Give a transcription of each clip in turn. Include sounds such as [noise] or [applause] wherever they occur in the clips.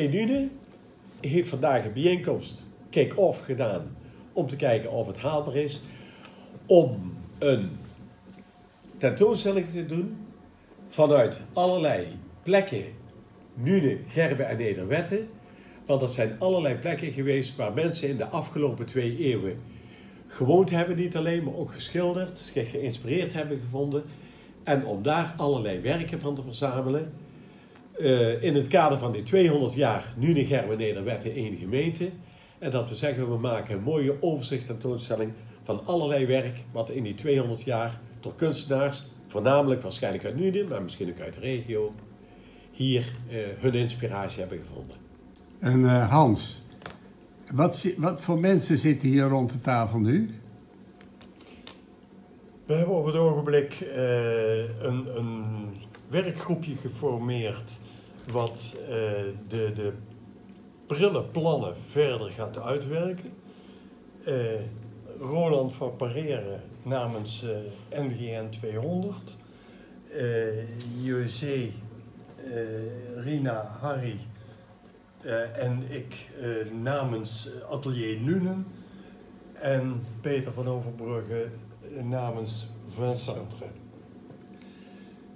Atelier Nune heeft vandaag een bijeenkomst kick-off gedaan om te kijken of het haalbaar is om een tentoonstelling te doen vanuit allerlei plekken, Nune, Gerben en Nederwetten. Want dat zijn allerlei plekken geweest waar mensen in de afgelopen twee eeuwen gewoond hebben, niet alleen, maar ook geschilderd, geïnspireerd hebben gevonden. En om daar allerlei werken van te verzamelen. Uh, in het kader van die 200 jaar Nune, Gerben, Nederwetten, één gemeente. En dat we zeggen, we maken een mooie overzicht tentoonstelling van allerlei werk wat in die 200 jaar door kunstenaars, voornamelijk waarschijnlijk uit Nune, maar misschien ook uit de regio, hier uh, hun inspiratie hebben gevonden. En uh, Hans, wat, wat voor mensen zitten hier rond de tafel nu? We hebben op het ogenblik uh, een, een, werkgroepje geformeerd wat de, de brillenplannen verder gaat uitwerken. Roland van Pareren namens uh, NGN 200. Uh, José, uh, Rina, Harry en ik namens Atelier Nunen. En Peter van Overbrugge namens Vincentre.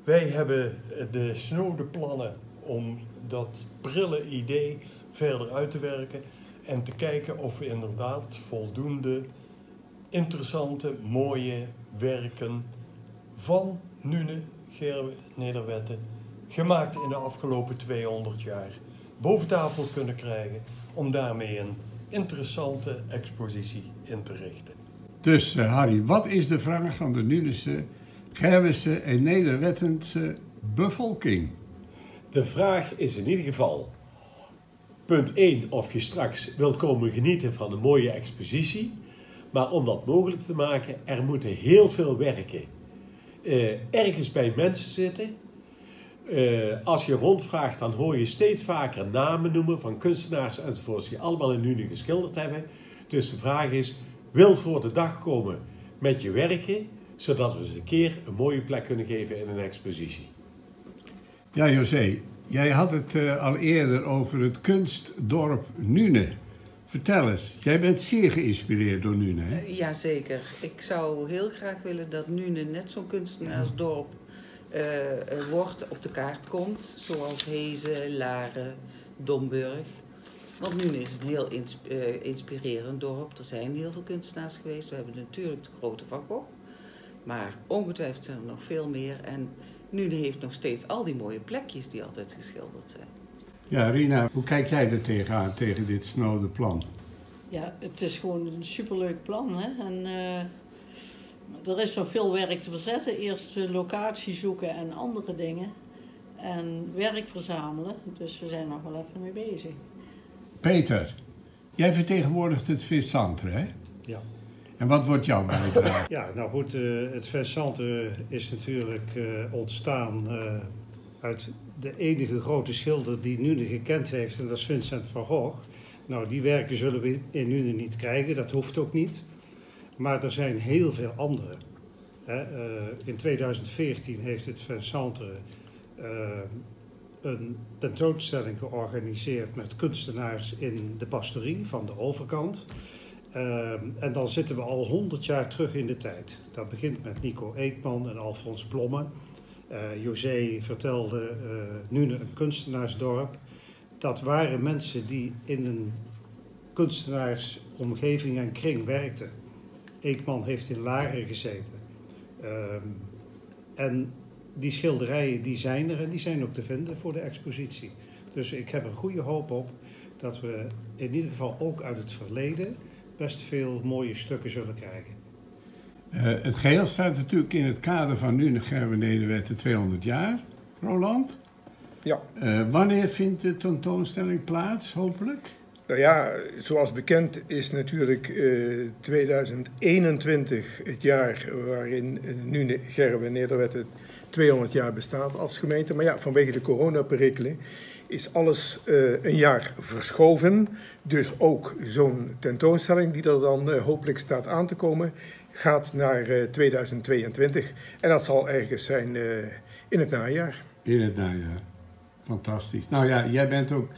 Wij hebben de snode plannen om dat prille idee verder uit te werken en te kijken of we inderdaad voldoende interessante, mooie werken van Nune Gerwe Nederwetten, gemaakt in de afgelopen 200 jaar, boven tafel kunnen krijgen om daarmee een interessante expositie in te richten. Dus uh, Harry, wat is de vraag van de Nunese, Gerwese en Nederwettense bevolking? De vraag is in ieder geval, punt 1, of je straks wilt komen genieten van een mooie expositie. Maar om dat mogelijk te maken, er moeten heel veel werken uh, ergens bij mensen zitten. Uh, als je rondvraagt, dan hoor je steeds vaker namen noemen van kunstenaars enzovoorts die allemaal in Nune geschilderd hebben. Dus de vraag is, wil voor de dag komen met je werken, zodat we ze een keer een mooie plek kunnen geven in een expositie. Ja, José, jij had het uh, al eerder over het kunstdorp Nune. Vertel eens, jij bent zeer geïnspireerd door Nune, hè? Uh, Jazeker. Ik zou heel graag willen dat Nune net zo'n kunstenaarsdorp uh, wordt, op de kaart komt. Zoals Hezen, Laren, Domburg. Want Nune is een heel ins inspirerend dorp. Er zijn heel veel kunstenaars geweest. We hebben natuurlijk de grote Van. Maar ongetwijfeld zijn er nog veel meer. En Nune heeft nog steeds al die mooie plekjes die altijd geschilderd zijn. Ja, Rina, hoe kijk jij er tegenaan, tegen dit snode plan? Ja, het is gewoon een superleuk plan. Hè? En, uh, er is nog veel werk te verzetten. Eerst uh, locatie zoeken en andere dingen. En werk verzamelen. Dus we zijn nog wel even mee bezig. Peter, jij vertegenwoordigt het Vissantre, hè? En wat wordt jouw bijdrage? [laughs] Ja, nou goed, uh, het Vissantre is natuurlijk ontstaan uit de enige grote schilder die Nune gekend heeft, en dat is Vincent van Gogh. Nou, die werken zullen we in Nune niet krijgen, dat hoeft ook niet. Maar er zijn heel veel andere. in 2014 heeft het Vincentre uh, een tentoonstelling georganiseerd met kunstenaars in de pastorie van de overkant. Uh, en dan zitten we al 100 jaar terug in de tijd. Dat begint met Nico Eekman en Alfons Blomme. Uh, José vertelde uh, nu een kunstenaarsdorp. Dat waren mensen die in een kunstenaarsomgeving en kring werkten. Eekman heeft in Laren gezeten. Uh, en die schilderijen die zijn er en die zijn ook te vinden voor de expositie. Dus ik heb er goede hoop op dat we in ieder geval ook uit het verleden best veel mooie stukken zullen krijgen. Uh, het geheel staat natuurlijk in het kader van nu nog Nederwet de 200 jaar. Roland? Ja. Uh, wanneer vindt de tentoonstelling plaats, hopelijk? Nou ja, zoals bekend is natuurlijk uh, 2021 het jaar waarin nu Gerwe Nederwet 200 jaar bestaat als gemeente. Maar ja, vanwege de coronaperikelen is alles uh, een jaar verschoven. Dus ook zo'n tentoonstelling die er dan uh, hopelijk staat aan te komen, gaat naar uh, 2022. En dat zal ergens zijn in het najaar. In het najaar. Fantastisch. Nou ja, jij bent ook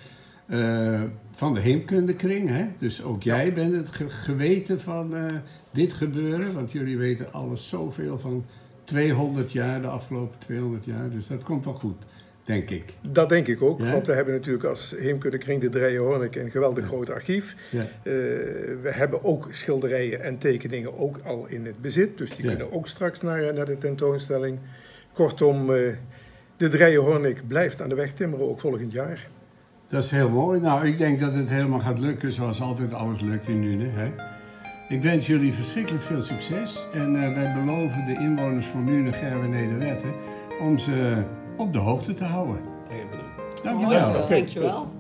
eh, van de heemkundekring. Hè? Dus ook jij bent het ge- geweten van eh, dit gebeuren. Want jullie weten alles zoveel van 200 jaar, de afgelopen 200 jaar. Dus dat komt wel goed, denk ik. Dat denk ik ook, Ja? want we hebben natuurlijk als Heemkunde Kring de Dreijenhoornik een geweldig groot archief. Ja. Eh, we hebben ook schilderijen en tekeningen ook al in het bezit, dus die kunnen ook straks naar, naar de tentoonstelling. Kortom, eh, de Dreijenhoornik blijft aan de weg timmeren, ook volgend jaar. Dat is heel mooi. Nou, ik denk dat het helemaal gaat lukken zoals altijd alles lukt in Nune. Hè? Ik wens jullie verschrikkelijk veel succes. En eh, wij beloven de inwoners van Nune, Gerwe, Nederwetten om ze op de hoogte te houden. Dankjewel. Dankjewel. Graag.